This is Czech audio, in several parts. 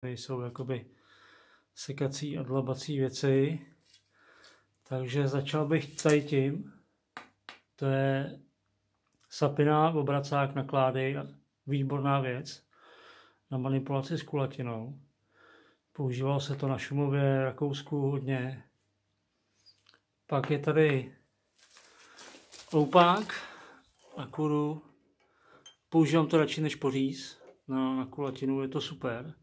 Tady jsou jakoby sekací a dlabací věci. Takže začal bych tady tím. To je sapina, obracák na klády, výborná věc na manipulaci s kulatinou. Používalo se to na Šumově, Rakousku hodně. Pak je tady loupák a kuru. Používám to radši než poříz. Na, na kulatinu je to super.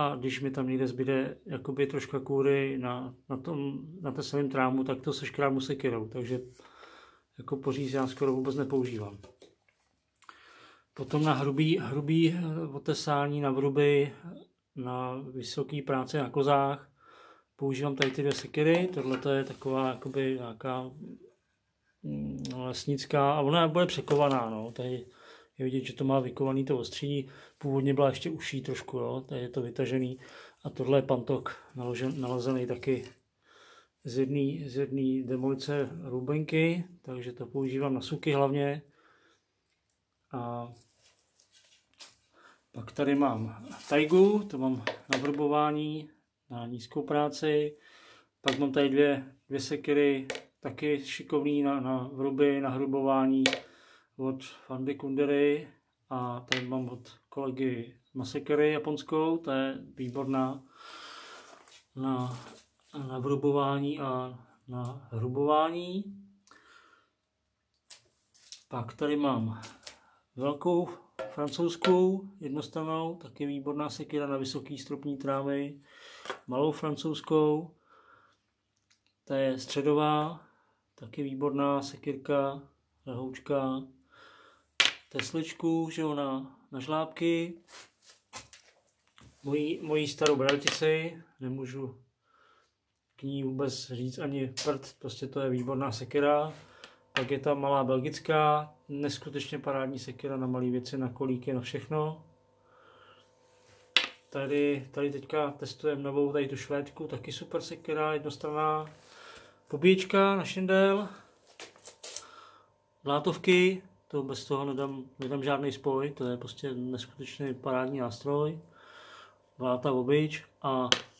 A když mi tam někde zbyde jakoby troška kůry na, na, tom, na té samém trámu, tak to seškrámu sekirou. Takže jako poříz já skoro vůbec nepoužívám. Potom na hrubý, hrubý otesání, na vruby, na vysoké práce na kozách. Používám tady ty dvě sekiry. Tohle je taková jakoby nějaká mm, lesnická a ona bude překovaná. No. Tady je vidět, že to má vykovaný to ostří. Původně byla ještě uší trošku, jo. tady je to vytažený. A tohle je pantok naložen, nalezený taky z jedné z jedný demolice rubenky, takže to používám na suky hlavně. A pak tady mám tajgu, to mám na vrbování, na nízkou práci. Pak mám tady dvě, dvě sekery, taky šikovný na, na vruby, na hrubování od Fandy Kundery. A tady mám od kolegy Masekery japonskou, to je výborná na, na vrubování a na hrubování. Pak tady mám velkou francouzskou jednostrannou, taky výborná sekira na vysoký stropní trávy, malou francouzskou, ta je středová, taky výborná sekirka, lehoučka, tesličku, že jo, na, na žlábky, mojí, mojí starou bratici, nemůžu k ní vůbec říct ani prd, prostě to je výborná sekira, pak je ta malá belgická, neskutečně parádní sekira na malé věci, na kolíky, na všechno. Tady, tady teďka testujeme novou tady tu švédku, taky super sekira, jednostranná. Pobíječka na šindel. Látovky, to bez toho nedám, nedám žádný spoj, to je prostě neskutečný parádní nástroj. Vláta obyč a